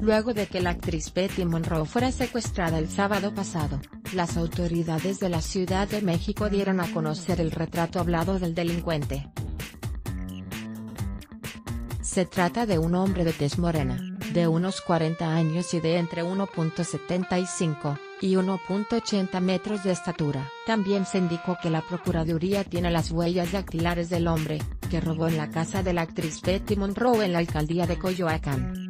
luego de que la actriz Betty Monroe fuera secuestrada el sábado pasado, las autoridades de la Ciudad de México dieron a conocer el retrato hablado del delincuente. Se trata de un hombre de tez morena, de unos 40 años y de entre 1.75 y 1.80 metros de estatura. También se indicó que la Procuraduría tiene las huellas dactilares del hombre, que robó en la casa de la actriz Betty Monroe en la alcaldía de Coyoacán.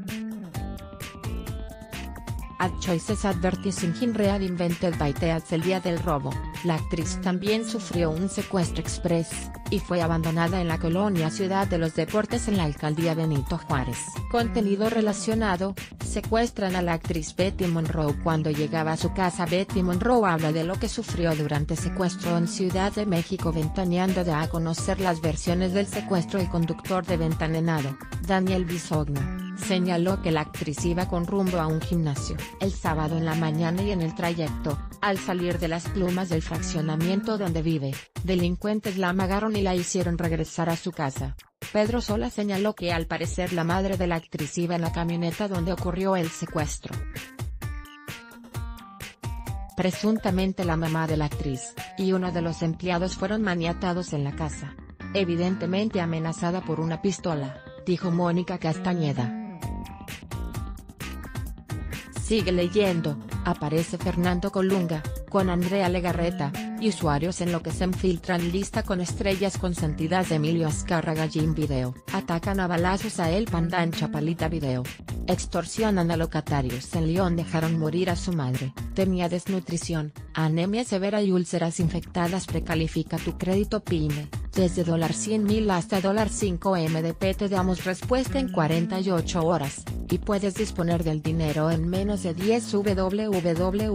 Ad Choices Advertising in Real Invented by Teats el día del robo, la actriz también sufrió un secuestro express, y fue abandonada en la colonia Ciudad de los Deportes en la alcaldía Benito Juárez. Contenido relacionado, secuestran a la actriz Betty Monroe. Cuando llegaba a su casa Betty Monroe habla de lo que sufrió durante secuestro en Ciudad de México ventaneando de a conocer las versiones del secuestro el conductor de Ventanenado, Daniel Bisogno señaló que la actriz iba con rumbo a un gimnasio. El sábado en la mañana y en el trayecto, al salir de las plumas del fraccionamiento donde vive, delincuentes la amagaron y la hicieron regresar a su casa. Pedro Sola señaló que al parecer la madre de la actriz iba en la camioneta donde ocurrió el secuestro. Presuntamente la mamá de la actriz, y uno de los empleados fueron maniatados en la casa. Evidentemente amenazada por una pistola, dijo Mónica Castañeda. Sigue leyendo, aparece Fernando Colunga, con Andrea Legarreta, y usuarios en lo que se infiltran lista con estrellas consentidas Emilio Azcárraga Jim Video. Atacan a balazos a El Panda en Chapalita Video. Extorsionan a locatarios en León dejaron morir a su madre. Tenía desnutrición, anemia severa y úlceras infectadas precalifica tu crédito PYME. Desde $100 mil hasta $5 MDP te damos respuesta en 48 horas, y puedes disponer del dinero en menos de 10 www.premo.mx.